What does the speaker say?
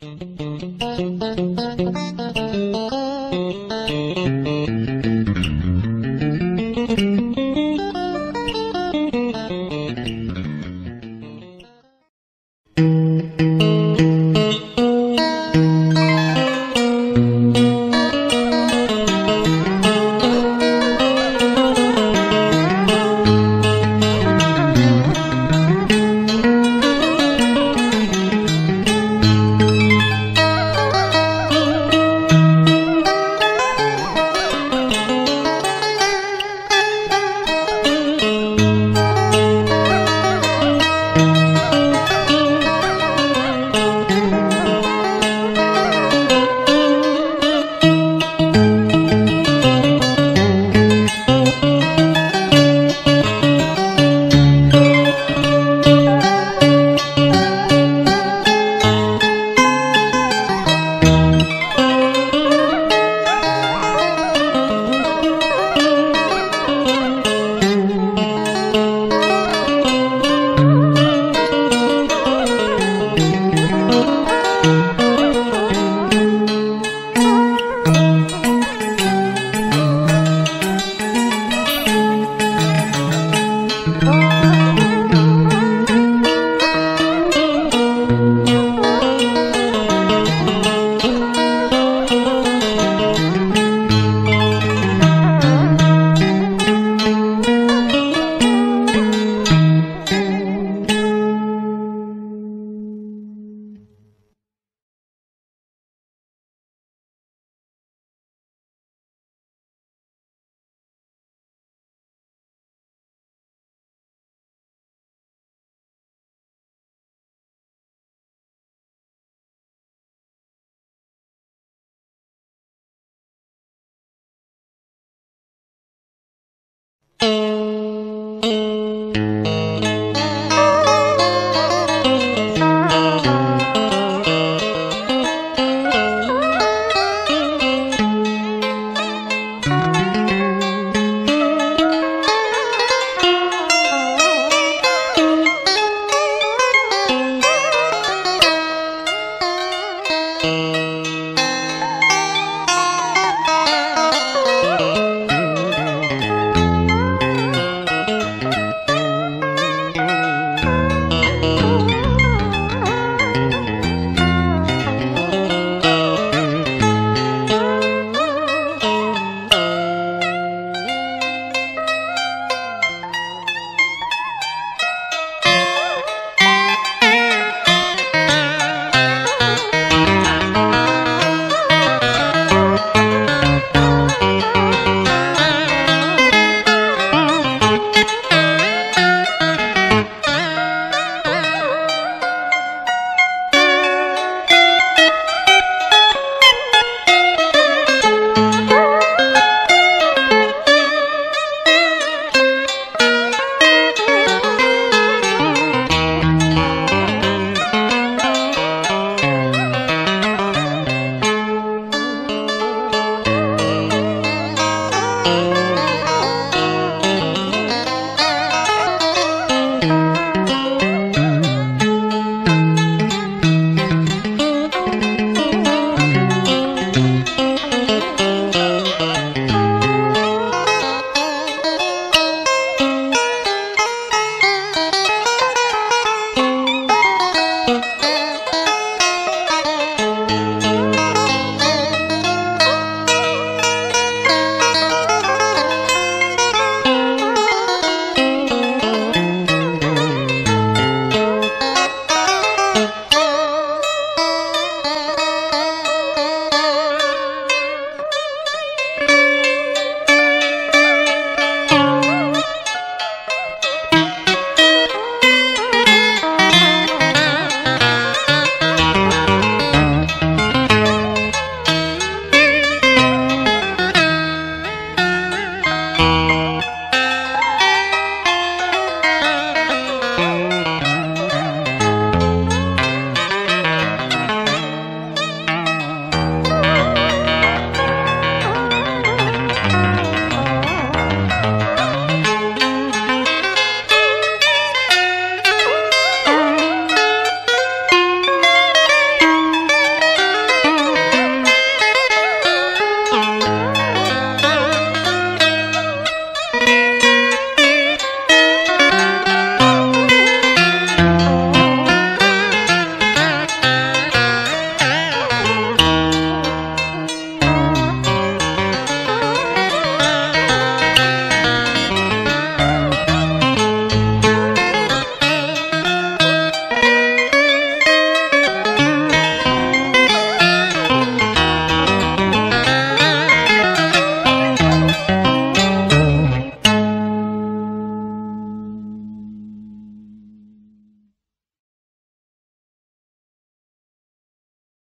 Thank you. Música